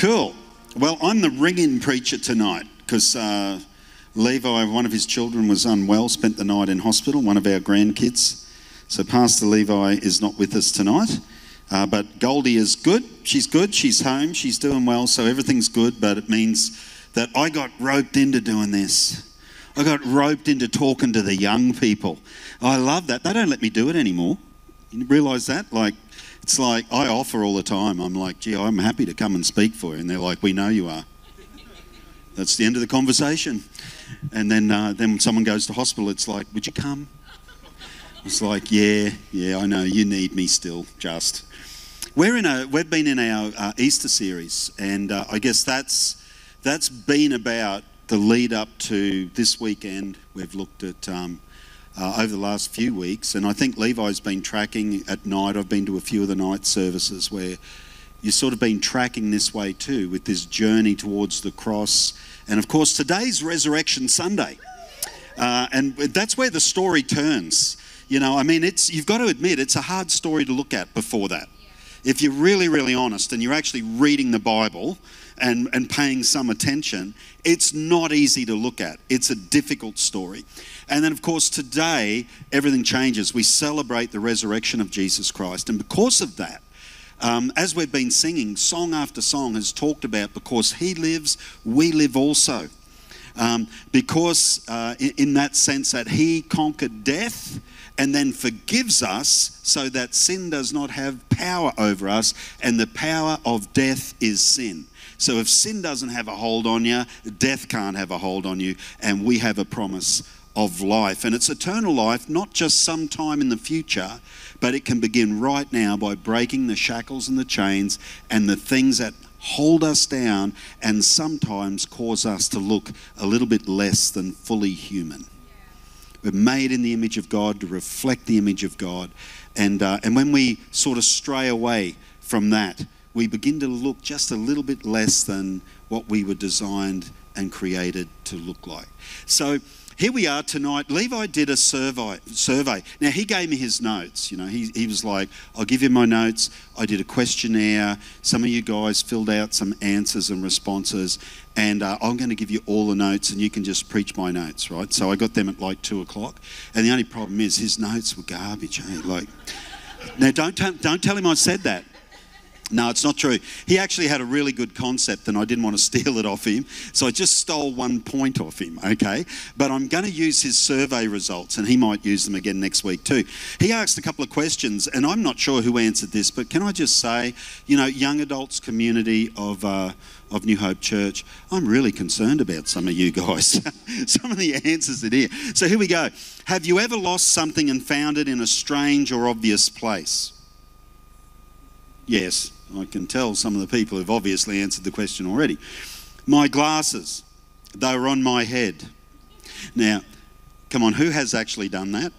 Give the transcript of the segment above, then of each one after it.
Cool. Well, I'm the ring-in preacher tonight because uh, Levi, one of his children, was unwell, spent the night in hospital. One of our grandkids. So Pastor Levi is not with us tonight. Uh, but Goldie is good. She's good. She's home. She's doing well. So everything's good. But it means that I got roped into doing this. I got roped into talking to the young people. I love that. They don't let me do it anymore. You realise that? Like, it's like I offer all the time. I'm like, gee, I'm happy to come and speak for you. And they're like, we know you are. That's the end of the conversation. And then, uh, then when someone goes to hospital, it's like, would you come? It's like, yeah, yeah, I know, you need me still, just. We're in a, we've been in our uh, Easter series, and uh, I guess that's, that's been about the lead up to this weekend. We've looked at um, uh, over the last few weeks. And I think Levi's been tracking at night. I've been to a few of the night services where you've sort of been tracking this way too, with this journey towards the cross. And of course, today's Resurrection Sunday. Uh, and that's where the story turns. You know, I mean, it's you've got to admit it's a hard story to look at before that. If you're really, really honest and you're actually reading the Bible and, and paying some attention, it's not easy to look at. It's a difficult story. And then, of course, today, everything changes. We celebrate the resurrection of Jesus Christ. And because of that, um, as we've been singing, song after song has talked about because He lives, we live also. Um, because, uh, in, in that sense, that He conquered death and then forgives us so that sin does not have power over us, and the power of death is sin. So if sin doesn't have a hold on you, death can't have a hold on you, and we have a promise of life. And it's eternal life, not just sometime in the future, but it can begin right now by breaking the shackles and the chains and the things that hold us down and sometimes cause us to look a little bit less than fully human. We're made in the image of God to reflect the image of God. And, uh, and when we sort of stray away from that, we begin to look just a little bit less than what we were designed and created to look like. So, here we are tonight. Levi did a survey. Survey. Now he gave me his notes. You know, he, he was like, "I'll give you my notes." I did a questionnaire. Some of you guys filled out some answers and responses, and uh, I'm going to give you all the notes, and you can just preach my notes, right? So I got them at like two o'clock, and the only problem is his notes were garbage. Eh? Like, now don't t- don't tell him I said that. No, it's not true. He actually had a really good concept, and I didn't want to steal it off him. So I just stole one point off him, okay? But I'm going to use his survey results, and he might use them again next week too. He asked a couple of questions, and I'm not sure who answered this, but can I just say, you know, young adults community of. Uh, of New Hope Church, I'm really concerned about some of you guys. some of the answers that here. So here we go. Have you ever lost something and found it in a strange or obvious place? Yes. I can tell some of the people have obviously answered the question already. My glasses, they were on my head. Now, come on, who has actually done that?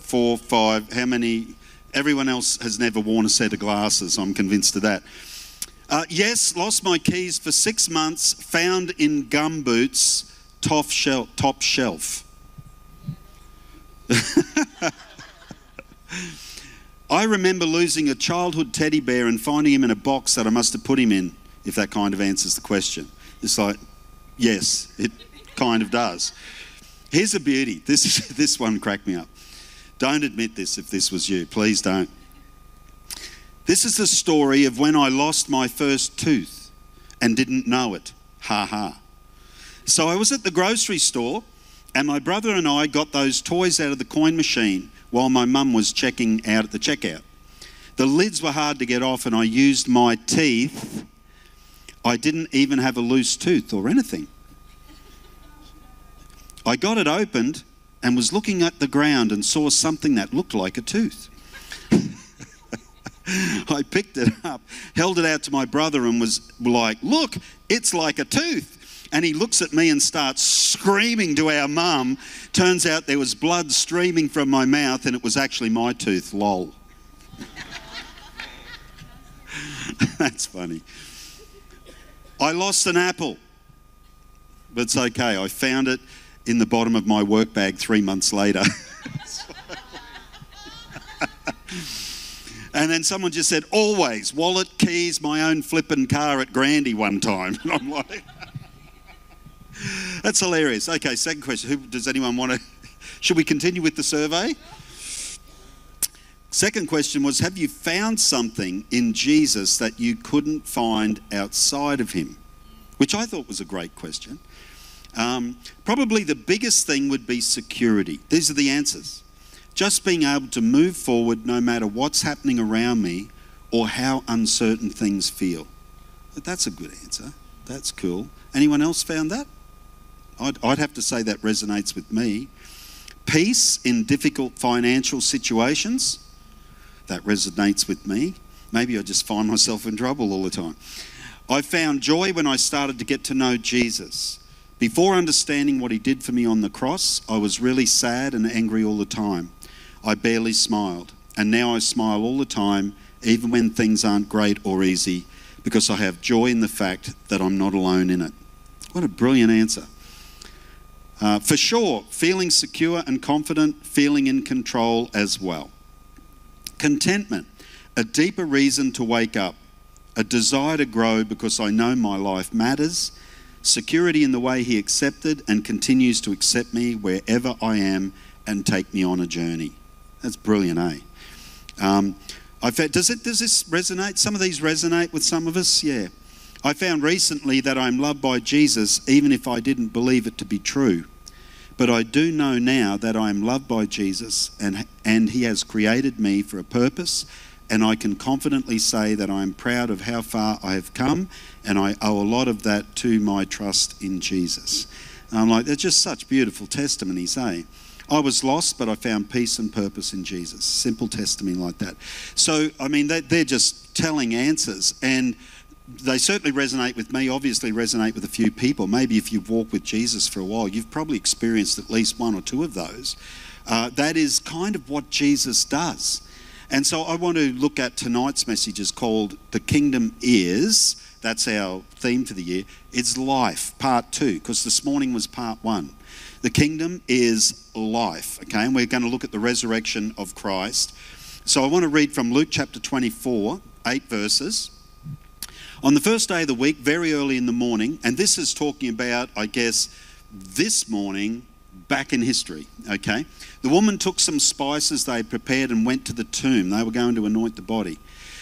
Four, five, how many? Everyone else has never worn a set of glasses, I'm convinced of that. Uh, yes, lost my keys for six months, found in gum boots, top shelf. Top shelf. I remember losing a childhood teddy bear and finding him in a box that I must have put him in, if that kind of answers the question. It's like, yes, it kind of does. Here's a beauty. This, this one cracked me up. Don't admit this if this was you. Please don't. This is the story of when I lost my first tooth and didn't know it. Ha ha. So I was at the grocery store and my brother and I got those toys out of the coin machine while my mum was checking out at the checkout. The lids were hard to get off, and I used my teeth. I didn't even have a loose tooth or anything. I got it opened and was looking at the ground and saw something that looked like a tooth. I picked it up, held it out to my brother, and was like, Look, it's like a tooth. And he looks at me and starts screaming to our mum. Turns out there was blood streaming from my mouth, and it was actually my tooth. Lol. That's funny. I lost an apple, but it's okay. I found it in the bottom of my work bag three months later. And then someone just said, always, wallet, keys, my own flipping car at Grandy one time. And I'm like, that's hilarious. Okay, second question. Who, does anyone want to, should we continue with the survey? Second question was Have you found something in Jesus that you couldn't find outside of him? Which I thought was a great question. Um, probably the biggest thing would be security. These are the answers. Just being able to move forward no matter what's happening around me or how uncertain things feel. But that's a good answer. That's cool. Anyone else found that? I'd, I'd have to say that resonates with me. Peace in difficult financial situations. That resonates with me. Maybe I just find myself in trouble all the time. I found joy when I started to get to know Jesus. Before understanding what he did for me on the cross, I was really sad and angry all the time. I barely smiled. And now I smile all the time, even when things aren't great or easy, because I have joy in the fact that I'm not alone in it. What a brilliant answer. Uh, for sure, feeling secure and confident, feeling in control as well. Contentment, a deeper reason to wake up, a desire to grow because I know my life matters security in the way He accepted and continues to accept me wherever I am and take me on a journey. That's brilliant, eh? Um, I found, does it does this resonate? Some of these resonate with some of us, yeah. I found recently that I'm loved by Jesus, even if I didn't believe it to be true. But I do know now that I am loved by Jesus, and and He has created me for a purpose and I can confidently say that I am proud of how far I have come, and I owe a lot of that to my trust in Jesus. And I'm like, they're just such beautiful testimonies, eh? I was lost, but I found peace and purpose in Jesus. Simple testimony like that. So, I mean, they're just telling answers, and they certainly resonate with me, obviously, resonate with a few people. Maybe if you've walked with Jesus for a while, you've probably experienced at least one or two of those. Uh, that is kind of what Jesus does. And so I want to look at tonight's message is called The Kingdom Is. That's our theme for the year. It's life, part two, because this morning was part one. The kingdom is life, okay? And we're going to look at the resurrection of Christ. So I want to read from Luke chapter 24, eight verses. On the first day of the week, very early in the morning, and this is talking about, I guess, this morning back in history, okay? The woman took some spices they had prepared and went to the tomb. They were going to anoint the body.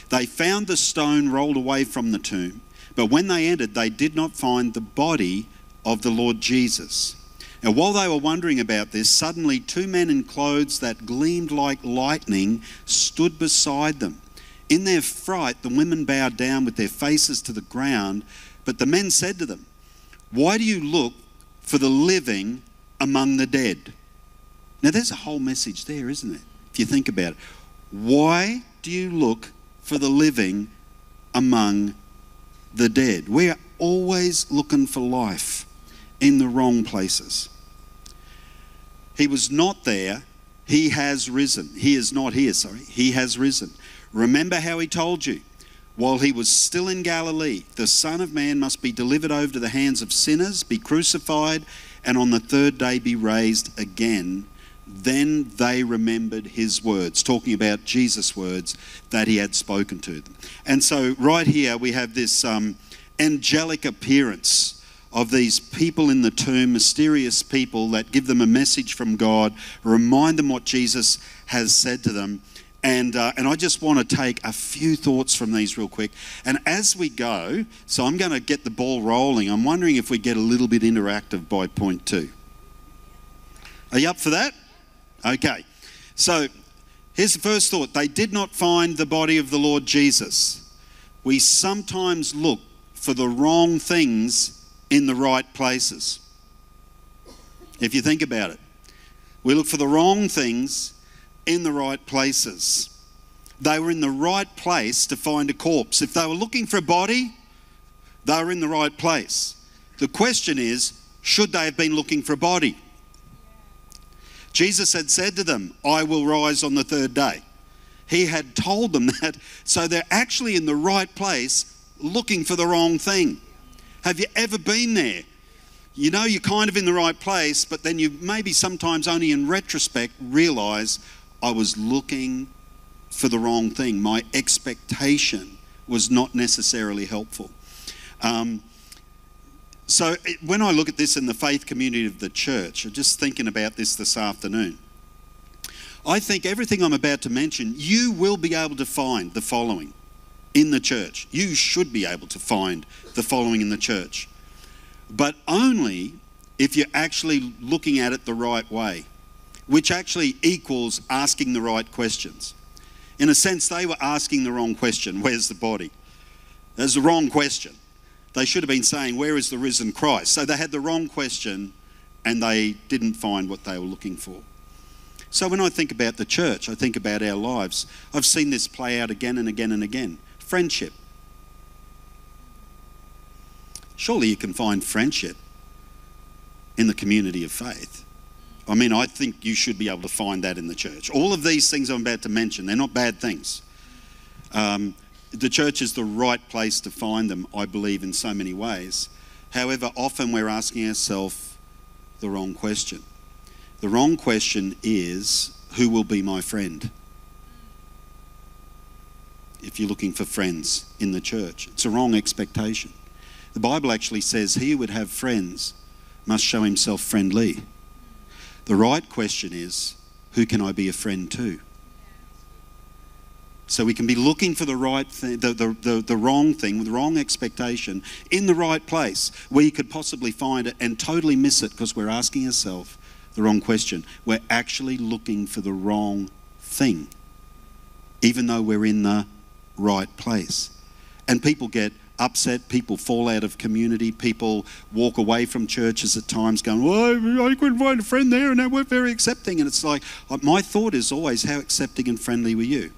They found the stone rolled away from the tomb, but when they entered, they did not find the body of the Lord Jesus. Now, while they were wondering about this, suddenly two men in clothes that gleamed like lightning stood beside them. In their fright, the women bowed down with their faces to the ground, but the men said to them, Why do you look for the living among the dead? Now, there's a whole message there, isn't it? If you think about it. Why do you look for the living among the dead? We are always looking for life in the wrong places. He was not there. He has risen. He is not here, sorry. He has risen. Remember how he told you while he was still in Galilee, the Son of Man must be delivered over to the hands of sinners, be crucified, and on the third day be raised again. Then they remembered his words, talking about Jesus' words that he had spoken to them. And so, right here, we have this um, angelic appearance of these people in the tomb, mysterious people that give them a message from God, remind them what Jesus has said to them. And, uh, and I just want to take a few thoughts from these real quick. And as we go, so I'm going to get the ball rolling. I'm wondering if we get a little bit interactive by point two. Are you up for that? Okay, so here's the first thought they did not find the body of the Lord Jesus. We sometimes look for the wrong things in the right places. If you think about it, we look for the wrong things in the right places. They were in the right place to find a corpse. If they were looking for a body, they were in the right place. The question is, should they have been looking for a body? Jesus had said to them, I will rise on the third day. He had told them that, so they're actually in the right place looking for the wrong thing. Have you ever been there? You know you're kind of in the right place, but then you maybe sometimes only in retrospect realize I was looking for the wrong thing. My expectation was not necessarily helpful. Um, so when I look at this in the faith community of the church, I'm just thinking about this this afternoon. I think everything I'm about to mention, you will be able to find the following in the church. You should be able to find the following in the church. But only if you're actually looking at it the right way, which actually equals asking the right questions. In a sense, they were asking the wrong question where's the body? That's the wrong question. They should have been saying, Where is the risen Christ? So they had the wrong question and they didn't find what they were looking for. So when I think about the church, I think about our lives. I've seen this play out again and again and again. Friendship. Surely you can find friendship in the community of faith. I mean, I think you should be able to find that in the church. All of these things I'm about to mention, they're not bad things. Um, the church is the right place to find them, I believe, in so many ways. However, often we're asking ourselves the wrong question. The wrong question is who will be my friend? If you're looking for friends in the church, it's a wrong expectation. The Bible actually says he who would have friends must show himself friendly. The right question is who can I be a friend to? So we can be looking for the right thing, the, the, the, the, wrong thing, with the wrong expectation in the right place where you could possibly find it and totally miss it because we're asking ourselves the wrong question. We're actually looking for the wrong thing, even though we're in the right place. And people get upset, people fall out of community, people walk away from churches at times going, Well, I couldn't find a friend there and they weren't very accepting. And it's like, my thought is always, How accepting and friendly were you?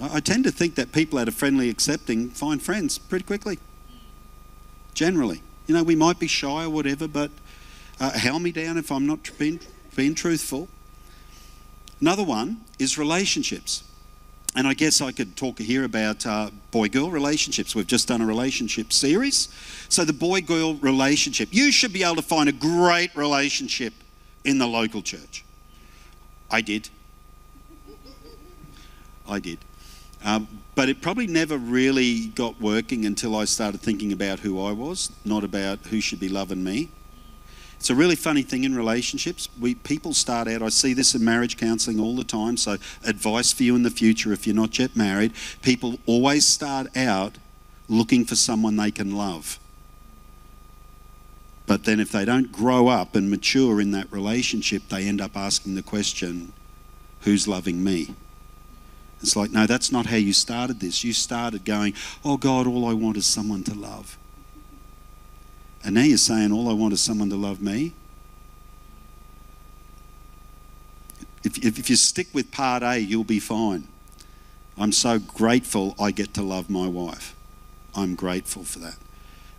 I tend to think that people that are friendly, accepting, find friends pretty quickly. Generally. You know, we might be shy or whatever, but uh, held me down if I'm not being, being truthful. Another one is relationships. And I guess I could talk here about uh, boy girl relationships. We've just done a relationship series. So, the boy girl relationship, you should be able to find a great relationship in the local church. I did. I did. Um, but it probably never really got working until I started thinking about who I was, not about who should be loving me. It's a really funny thing in relationships. We people start out. I see this in marriage counselling all the time. So advice for you in the future if you're not yet married. People always start out looking for someone they can love. But then if they don't grow up and mature in that relationship, they end up asking the question, "Who's loving me?" It's like, no, that's not how you started this. You started going, oh God, all I want is someone to love. And now you're saying, all I want is someone to love me. If, if, if you stick with part A, you'll be fine. I'm so grateful I get to love my wife. I'm grateful for that.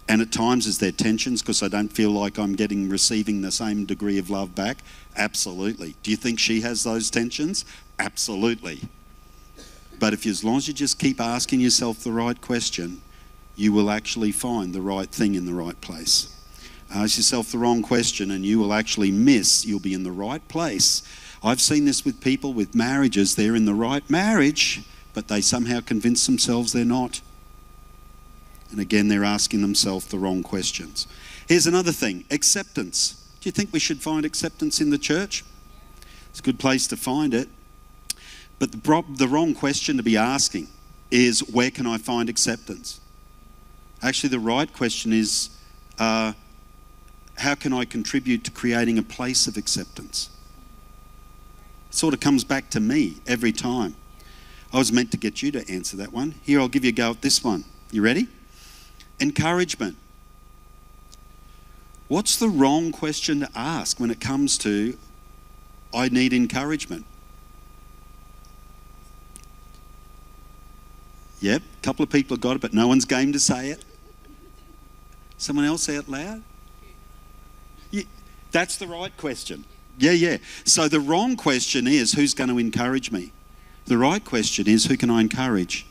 And at times, is there tensions because I don't feel like I'm getting receiving the same degree of love back? Absolutely. Do you think she has those tensions? Absolutely. But if as long as you just keep asking yourself the right question, you will actually find the right thing in the right place. Ask yourself the wrong question and you will actually miss, you'll be in the right place. I've seen this with people with marriages, they're in the right marriage, but they somehow convince themselves they're not. And again, they're asking themselves the wrong questions. Here's another thing acceptance. Do you think we should find acceptance in the church? It's a good place to find it. But the, the wrong question to be asking is where can I find acceptance? Actually, the right question is uh, how can I contribute to creating a place of acceptance? It sort of comes back to me every time. I was meant to get you to answer that one. Here, I'll give you a go at this one. You ready? Encouragement. What's the wrong question to ask when it comes to I need encouragement? Yep, a couple of people have got it, but no one's game to say it. Someone else out loud? Yeah, that's the right question. Yeah, yeah. So the wrong question is who's going to encourage me? The right question is who can I encourage?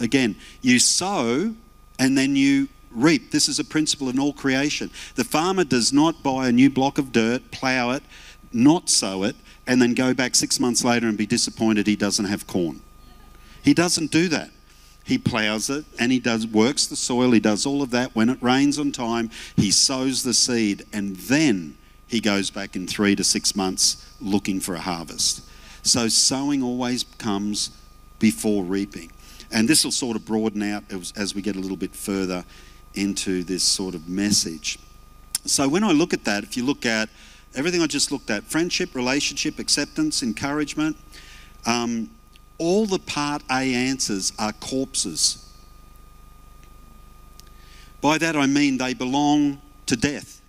Again, you sow and then you reap. This is a principle in all creation. The farmer does not buy a new block of dirt, plough it, not sow it, and then go back six months later and be disappointed he doesn't have corn. He doesn't do that. He plows it and he does works the soil, he does all of that. When it rains on time, he sows the seed and then he goes back in three to six months looking for a harvest. So sowing always comes before reaping. And this will sort of broaden out as, as we get a little bit further into this sort of message. So when I look at that, if you look at everything I just looked at friendship, relationship, acceptance, encouragement um, all the part A answers are corpses. By that I mean they belong to death.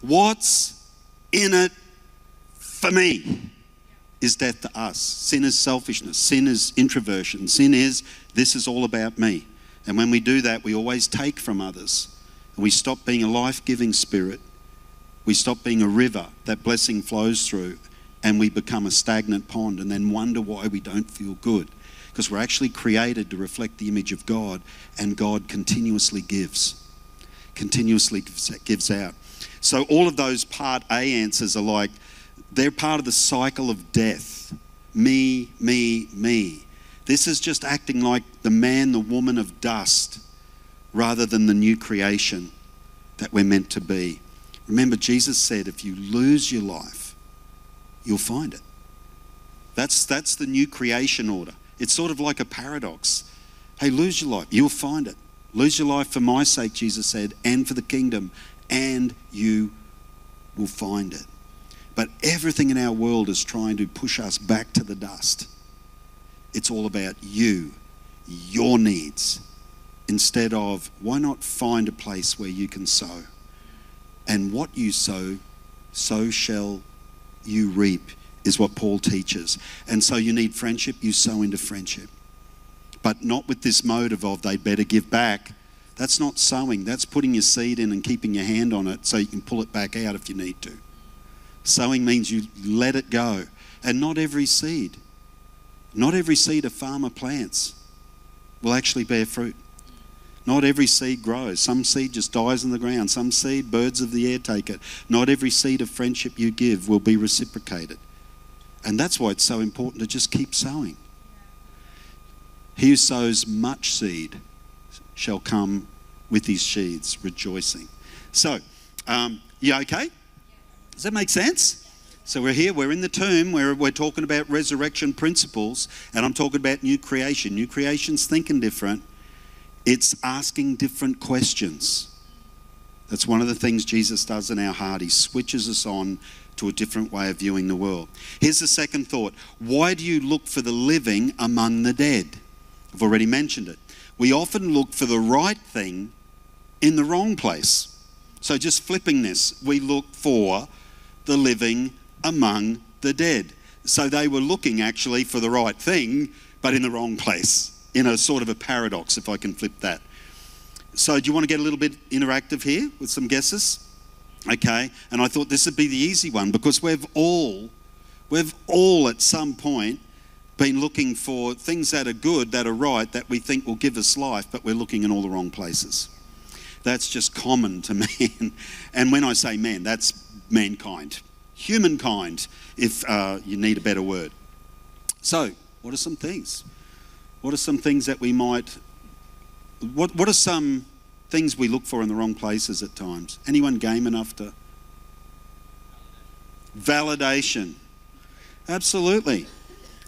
What's in it for me is death to us. Sin is selfishness, sin is introversion, sin is this is all about me. And when we do that, we always take from others. And we stop being a life giving spirit. We stop being a river that blessing flows through. And we become a stagnant pond and then wonder why we don't feel good. Because we're actually created to reflect the image of God, and God continuously gives, continuously gives out. So, all of those part A answers are like they're part of the cycle of death. Me, me, me. This is just acting like the man, the woman of dust, rather than the new creation that we're meant to be. Remember, Jesus said, if you lose your life, you'll find it. That's, that's the new creation order. It's sort of like a paradox. Hey, lose your life, you'll find it. Lose your life for my sake, Jesus said, and for the kingdom, and you will find it. But everything in our world is trying to push us back to the dust. It's all about you, your needs, instead of why not find a place where you can sow? And what you sow, so shall you reap, is what Paul teaches. And so you need friendship, you sow into friendship. But not with this motive of they'd better give back. That's not sowing, that's putting your seed in and keeping your hand on it so you can pull it back out if you need to. Sowing means you let it go. And not every seed, not every seed a farmer plants will actually bear fruit. Not every seed grows. Some seed just dies in the ground. Some seed, birds of the air take it. Not every seed of friendship you give will be reciprocated. And that's why it's so important to just keep sowing. He who sows much seed shall come with his sheaves, rejoicing. So, um, you okay? Does that make sense? So we're here, we're in the tomb, where we're talking about resurrection principles, and I'm talking about new creation. New creation's thinking different, it's asking different questions. That's one of the things Jesus does in our heart. He switches us on to a different way of viewing the world. Here's the second thought Why do you look for the living among the dead? I've already mentioned it. We often look for the right thing in the wrong place. So, just flipping this, we look for the living among the dead. So they were looking actually for the right thing, but in the wrong place, in a sort of a paradox, if I can flip that. So, do you want to get a little bit interactive here with some guesses? Okay, and I thought this would be the easy one because we've all, we've all at some point been looking for things that are good, that are right, that we think will give us life, but we're looking in all the wrong places. That's just common to man. And when I say man, that's mankind humankind, if uh, you need a better word. So, what are some things? What are some things that we might, what, what are some things we look for in the wrong places at times? Anyone game enough to? Validation. Absolutely.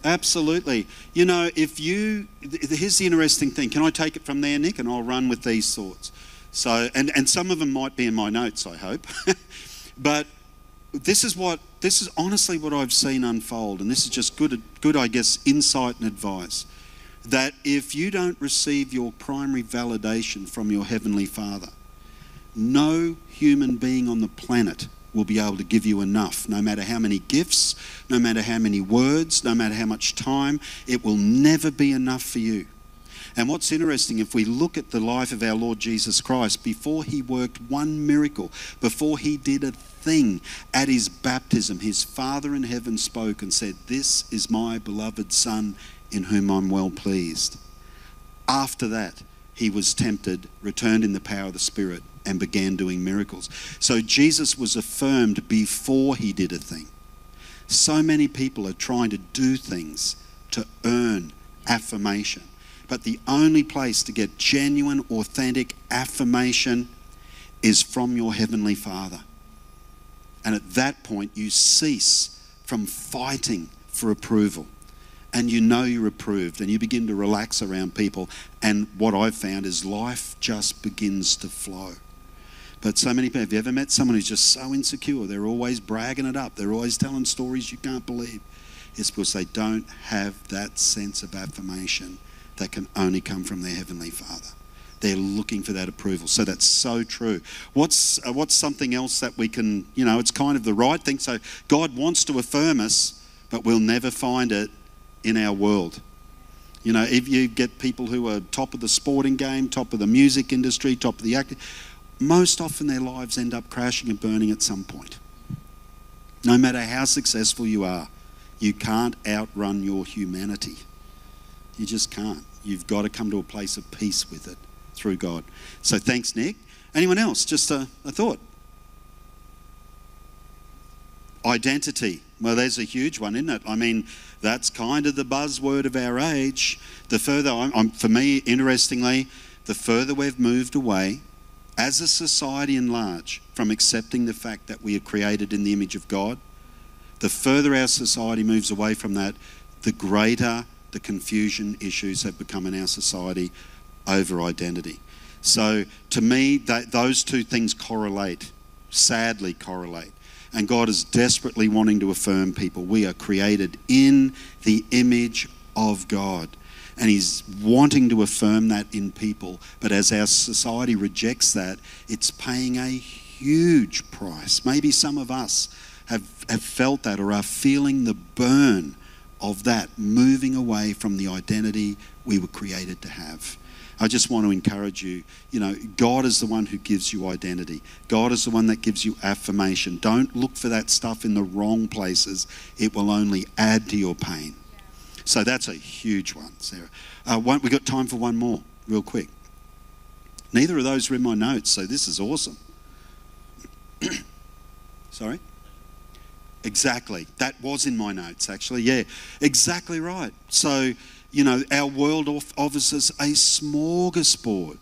Absolutely. You know, if you, here's the interesting thing. Can I take it from there, Nick? And I'll run with these thoughts. So, and, and some of them might be in my notes, I hope. but this is what this is honestly what I've seen unfold, and this is just good, good, I guess, insight and advice. That if you don't receive your primary validation from your heavenly Father, no human being on the planet will be able to give you enough. No matter how many gifts, no matter how many words, no matter how much time, it will never be enough for you. And what's interesting, if we look at the life of our Lord Jesus Christ, before he worked one miracle, before he did a thing at his baptism, his Father in heaven spoke and said, This is my beloved Son in whom I'm well pleased. After that, he was tempted, returned in the power of the Spirit, and began doing miracles. So Jesus was affirmed before he did a thing. So many people are trying to do things to earn affirmation. But the only place to get genuine, authentic affirmation is from your Heavenly Father. And at that point, you cease from fighting for approval. And you know you're approved, and you begin to relax around people. And what I've found is life just begins to flow. But so many people, have you ever met someone who's just so insecure? They're always bragging it up, they're always telling stories you can't believe. It's because they don't have that sense of affirmation that can only come from their Heavenly Father. They're looking for that approval. So that's so true. What's, uh, what's something else that we can, you know, it's kind of the right thing. So God wants to affirm us, but we'll never find it in our world. You know, if you get people who are top of the sporting game, top of the music industry, top of the acting, most often their lives end up crashing and burning at some point. No matter how successful you are, you can't outrun your humanity. You just can't. You've got to come to a place of peace with it through God. So thanks, Nick. Anyone else? Just a, a thought. Identity. Well, there's a huge one, isn't it? I mean, that's kind of the buzzword of our age. The further, I'm, I'm, for me, interestingly, the further we've moved away as a society in large from accepting the fact that we are created in the image of God, the further our society moves away from that, the greater the confusion issues have become in our society over identity. So to me, that, those two things correlate, sadly correlate. And God is desperately wanting to affirm people. We are created in the image of God. And He's wanting to affirm that in people. But as our society rejects that, it's paying a huge price. Maybe some of us have, have felt that or are feeling the burn of that, moving away from the identity we were created to have. I just want to encourage you. You know, God is the one who gives you identity. God is the one that gives you affirmation. Don't look for that stuff in the wrong places, it will only add to your pain. So that's a huge one, Sarah. Uh, one, we got time for one more, real quick. Neither of those are in my notes, so this is awesome. Sorry? Exactly. That was in my notes, actually. Yeah, exactly right. So, you know, our world offers us a smorgasbord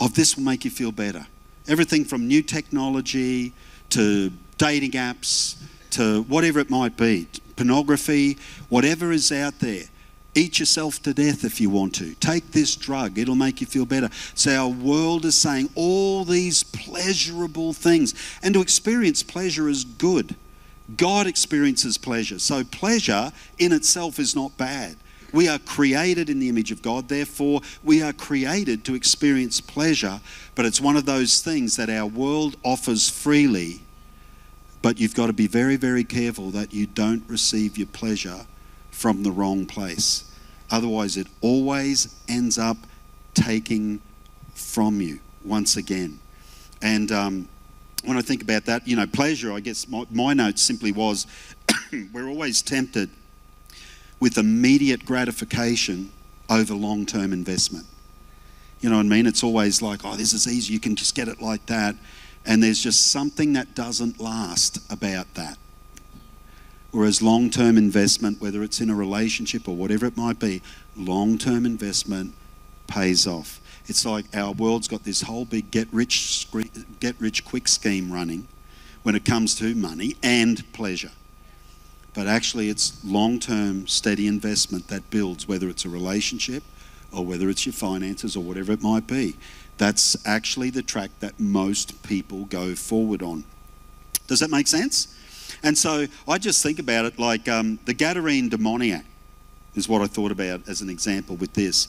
of this will make you feel better. Everything from new technology to dating apps to whatever it might be, pornography, whatever is out there. Eat yourself to death if you want to. Take this drug, it'll make you feel better. So, our world is saying all these pleasurable things. And to experience pleasure is good. God experiences pleasure. So, pleasure in itself is not bad. We are created in the image of God, therefore, we are created to experience pleasure, but it's one of those things that our world offers freely. But you've got to be very, very careful that you don't receive your pleasure from the wrong place. Otherwise, it always ends up taking from you once again. And um, when I think about that, you know, pleasure, I guess my, my note simply was we're always tempted with immediate gratification over long term investment. You know what I mean? It's always like, oh, this is easy, you can just get it like that. And there's just something that doesn't last about that. Whereas long term investment, whether it's in a relationship or whatever it might be, long term investment pays off. It's like our world's got this whole big get rich, get rich quick scheme running when it comes to money and pleasure but actually it's long term, steady investment that builds, whether it's a relationship or whether it's your finances or whatever it might be. That's actually the track that most people go forward on. Does that make sense? And so I just think about it like um, the Gadarene demoniac is what I thought about as an example with this.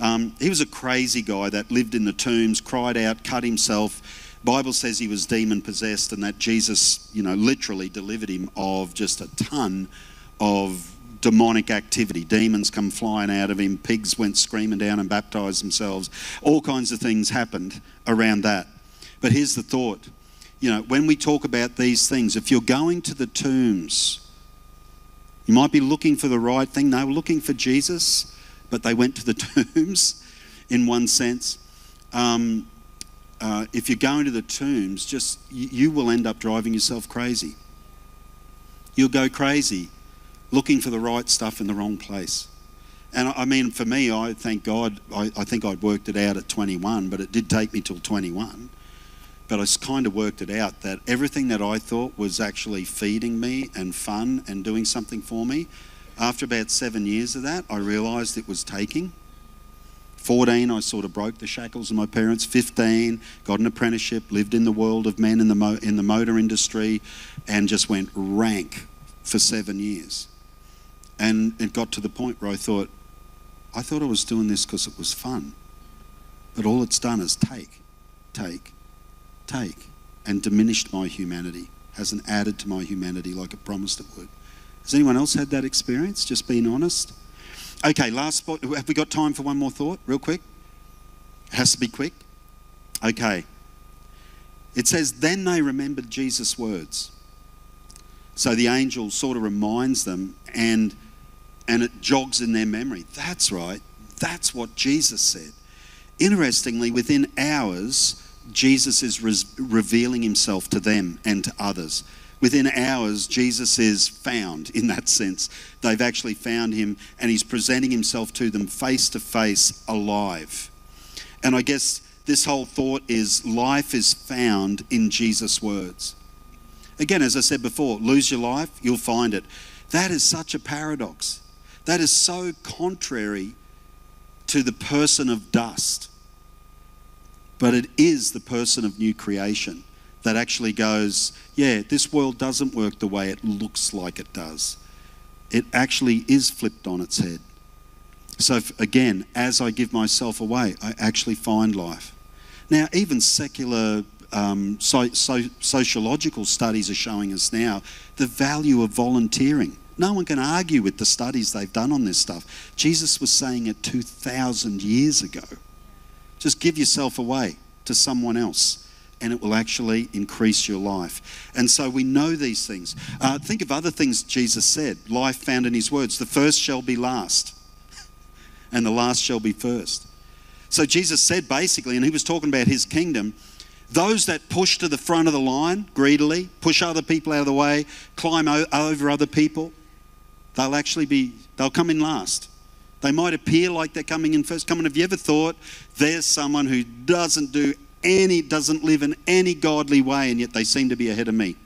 Um, he was a crazy guy that lived in the tombs, cried out, cut himself Bible says he was demon possessed and that Jesus, you know, literally delivered him of just a ton of demonic activity. Demons come flying out of him, pigs went screaming down and baptized themselves. All kinds of things happened around that. But here's the thought you know, when we talk about these things, if you're going to the tombs, you might be looking for the right thing. They were looking for Jesus, but they went to the tombs in one sense. Um, uh, if you're going to the tombs, just you, you will end up driving yourself crazy. you'll go crazy looking for the right stuff in the wrong place. And I mean, for me, I thank God, I, I think I'd worked it out at 21, but it did take me till 21. But I kind of worked it out that everything that I thought was actually feeding me and fun and doing something for me, after about seven years of that, I realised it was taking. 14, I sort of broke the shackles of my parents. 15, got an apprenticeship, lived in the world of men in the, mo- in the motor industry, and just went rank for seven years. And it got to the point where I thought, I thought I was doing this because it was fun. But all it's done is take, take, take, and diminished my humanity, hasn't added to my humanity like it promised it would. Has anyone else had that experience? Just being honest? Okay, last spot. Have we got time for one more thought, real quick? It has to be quick. Okay. It says, Then they remembered Jesus' words. So the angel sort of reminds them, and, and it jogs in their memory. That's right. That's what Jesus said. Interestingly, within hours, Jesus is re- revealing himself to them and to others within hours, Jesus is found in that sense. They've actually found him and he's presenting himself to them face to face, alive. And I guess this whole thought is life is found in Jesus' words. Again, as I said before, lose your life, you'll find it. That is such a paradox. That is so contrary to the person of dust. But it is the person of new creation that actually goes, yeah, this world doesn't work the way it looks like it does. It actually is flipped on its head. So, again, as I give myself away, I actually find life. Now, even secular um, so, so, sociological studies are showing us now the value of volunteering. No one can argue with the studies they've done on this stuff. Jesus was saying it 2,000 years ago. Just give yourself away to someone else and it will actually increase your life. And so we know these things. Uh, think of other things Jesus said life found in his words. The first shall be last, and the last shall be first. So Jesus said basically, and he was talking about his kingdom. Those that push to the front of the line greedily, push other people out of the way, climb over other people, they'll actually be, they'll come in last. They might appear like they're coming in first. Come on, have you ever thought there's someone who doesn't do any, doesn't live in any godly way, and yet they seem to be ahead of me.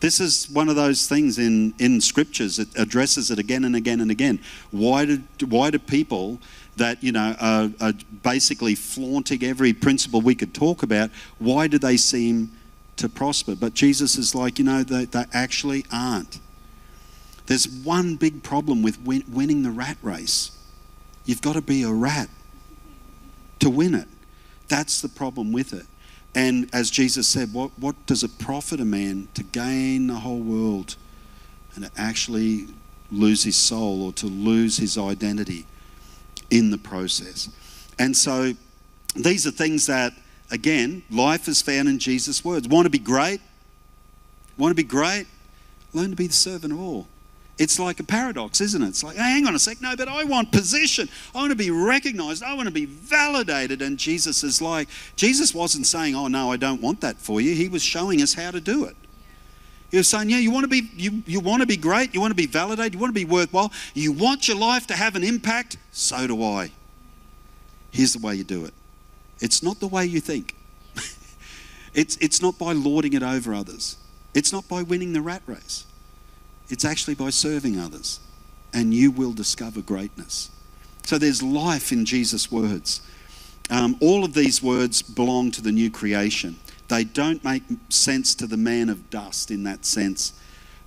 This is one of those things in, in scriptures. It addresses it again and again and again. Why do, why do people that, you know, are, are basically flaunting every principle we could talk about, why do they seem to prosper? But Jesus is like, you know, they, they actually aren't. There's one big problem with win, winning the rat race. You've got to be a rat to win it. That's the problem with it. And as Jesus said, what, what does it profit a man to gain the whole world and to actually lose his soul or to lose his identity in the process? And so these are things that, again, life is found in Jesus' words. Want to be great? Want to be great? Learn to be the servant of all. It's like a paradox, isn't it? It's like, hang on a sec, no, but I want position. I want to be recognized. I want to be validated. And Jesus is like, Jesus wasn't saying, oh, no, I don't want that for you. He was showing us how to do it. He was saying, yeah, you want to be, you, you want to be great. You want to be validated. You want to be worthwhile. You want your life to have an impact. So do I. Here's the way you do it. It's not the way you think. it's, it's not by lording it over others. It's not by winning the rat race. It's actually by serving others, and you will discover greatness. So there's life in Jesus' words. Um, all of these words belong to the new creation. They don't make sense to the man of dust in that sense.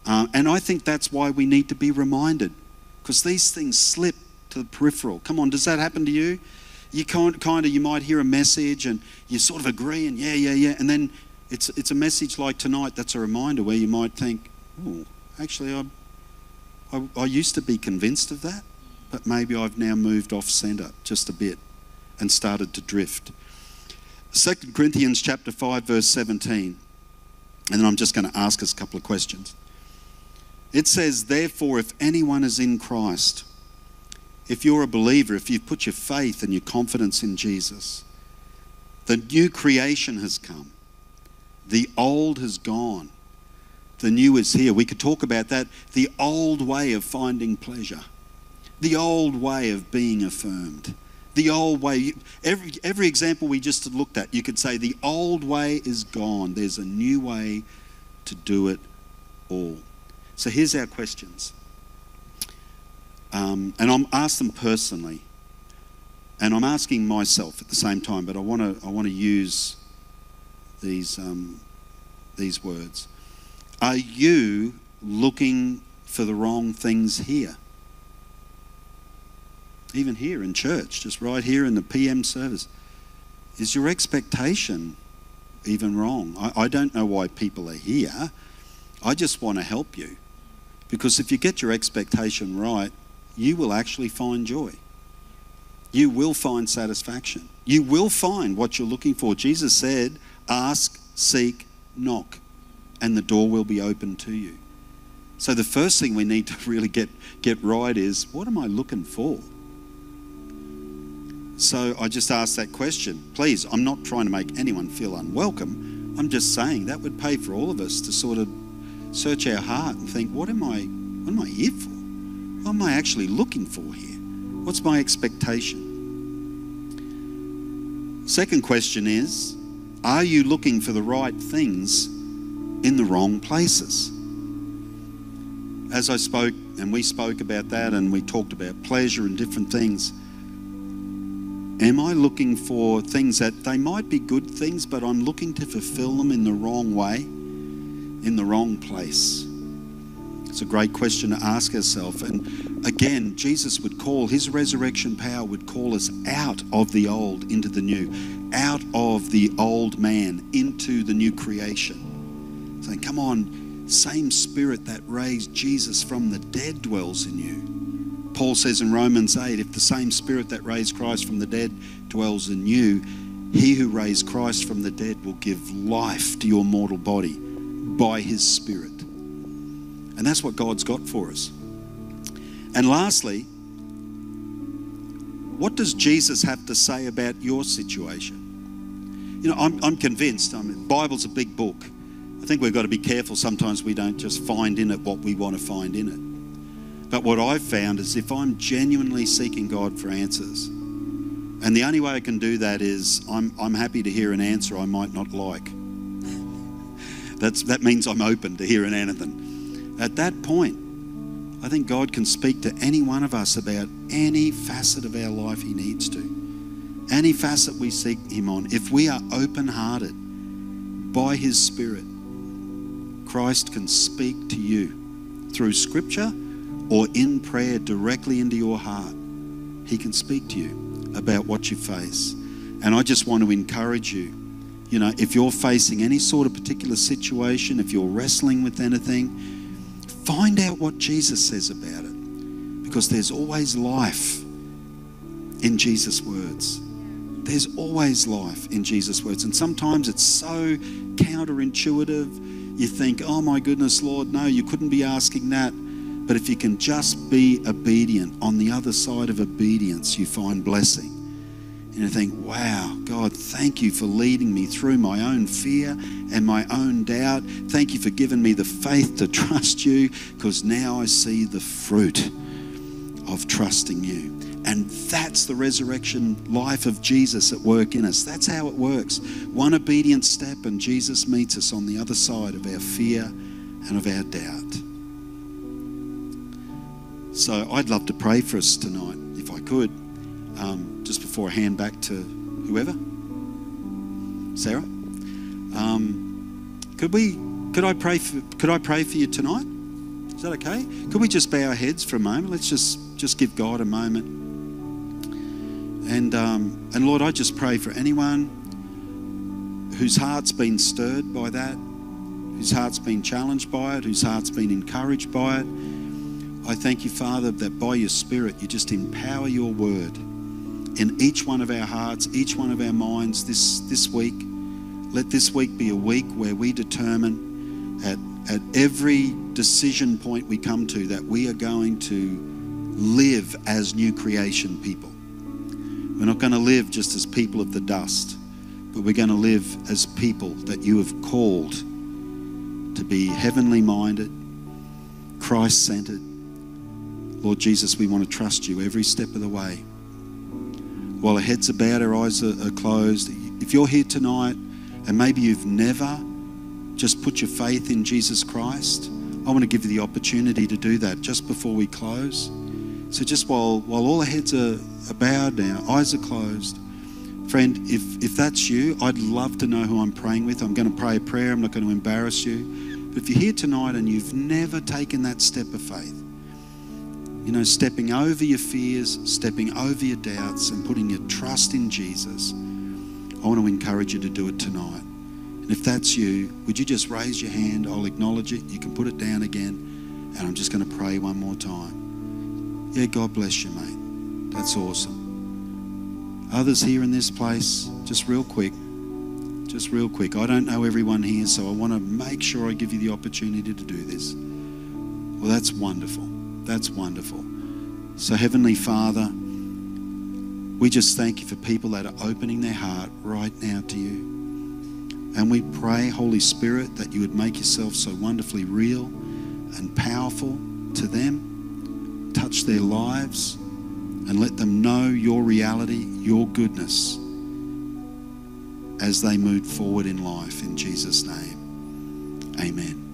Uh, and I think that's why we need to be reminded, because these things slip to the peripheral. Come on, does that happen to you? You kind of, you might hear a message and you sort of agree and yeah, yeah, yeah. And then it's, it's a message like tonight that's a reminder where you might think, oh, actually, I, I, I used to be convinced of that, but maybe I've now moved off centre just a bit and started to drift. 2 Corinthians chapter 5 verse 17 and then I'm just going to ask us a couple of questions. It says, Therefore, if anyone is in Christ, if you're a believer, if you've put your faith and your confidence in Jesus, the new creation has come. The old has gone. The new is here. We could talk about that. The old way of finding pleasure, the old way of being affirmed, the old way. Every, every example we just looked at, you could say the old way is gone. There's a new way to do it all. So here's our questions. Um, and I'm ask them personally. And I'm asking myself at the same time, but I want to I want to use these um, these words. Are you looking for the wrong things here? Even here in church, just right here in the PM service. Is your expectation even wrong? I, I don't know why people are here. I just want to help you. Because if you get your expectation right, you will actually find joy. You will find satisfaction. You will find what you're looking for. Jesus said, Ask, seek, knock, and the door will be open to you. So the first thing we need to really get, get right is what am I looking for? So I just asked that question. Please, I'm not trying to make anyone feel unwelcome. I'm just saying that would pay for all of us to sort of search our heart and think, what am I what am I here for? What am I actually looking for here? What's my expectation? Second question is, are you looking for the right things in the wrong places? As I spoke, and we spoke about that, and we talked about pleasure and different things. Am I looking for things that they might be good things, but I'm looking to fulfill them in the wrong way, in the wrong place? It's a great question to ask ourselves. And again, Jesus would call, his resurrection power would call us out of the old into the new, out of the old man into the new creation. Come on, same spirit that raised Jesus from the dead dwells in you. Paul says in Romans 8 if the same spirit that raised Christ from the dead dwells in you, he who raised Christ from the dead will give life to your mortal body by his spirit. And that's what God's got for us. And lastly, what does Jesus have to say about your situation? You know, I'm, I'm convinced, I mean, Bible's a big book. I think we've got to be careful sometimes we don't just find in it what we want to find in it. But what I've found is if I'm genuinely seeking God for answers, and the only way I can do that is I'm, I'm happy to hear an answer I might not like. That's, that means I'm open to hearing anything. At that point, I think God can speak to any one of us about any facet of our life He needs to. Any facet we seek Him on. If we are open hearted by His Spirit, Christ can speak to you through Scripture or in prayer directly into your heart. He can speak to you about what you face. And I just want to encourage you. You know, if you're facing any sort of particular situation, if you're wrestling with anything, Find out what Jesus says about it because there's always life in Jesus' words. There's always life in Jesus' words. And sometimes it's so counterintuitive. You think, oh my goodness, Lord, no, you couldn't be asking that. But if you can just be obedient, on the other side of obedience, you find blessing. And you think, wow, God, thank you for leading me through my own fear and my own doubt. Thank you for giving me the faith to trust you because now I see the fruit of trusting you. And that's the resurrection life of Jesus at work in us. That's how it works. One obedient step, and Jesus meets us on the other side of our fear and of our doubt. So I'd love to pray for us tonight, if I could. Um, just before I hand back to whoever, Sarah. Um, could we? Could I pray for? Could I pray for you tonight? Is that okay? Could we just bow our heads for a moment? Let's just just give God a moment. And um, and Lord, I just pray for anyone whose heart's been stirred by that, whose heart's been challenged by it, whose heart's been encouraged by it. I thank you, Father, that by your Spirit you just empower your word in each one of our hearts, each one of our minds this, this week. Let this week be a week where we determine at, at every decision point we come to that we are going to live as new creation people. We're not going to live just as people of the dust, but we're going to live as people that you have called to be heavenly minded, Christ centered. Lord Jesus, we want to trust you every step of the way. While our heads are bowed, our eyes are, are closed. If you're here tonight and maybe you've never just put your faith in Jesus Christ, I want to give you the opportunity to do that just before we close. So just while while all our heads are, are bowed now, eyes are closed, friend, if if that's you, I'd love to know who I'm praying with. I'm going to pray a prayer. I'm not going to embarrass you. But if you're here tonight and you've never taken that step of faith, you know, stepping over your fears, stepping over your doubts, and putting your trust in Jesus, I want to encourage you to do it tonight. And if that's you, would you just raise your hand? I'll acknowledge it. You can put it down again. And I'm just going to pray one more time. Yeah, God bless you, mate. That's awesome. Others here in this place, just real quick. Just real quick. I don't know everyone here, so I want to make sure I give you the opportunity to do this. Well, that's wonderful. That's wonderful. So, Heavenly Father, we just thank you for people that are opening their heart right now to you. And we pray, Holy Spirit, that you would make yourself so wonderfully real and powerful to them, touch their lives, and let them know your reality, your goodness as they move forward in life. In Jesus' name, amen.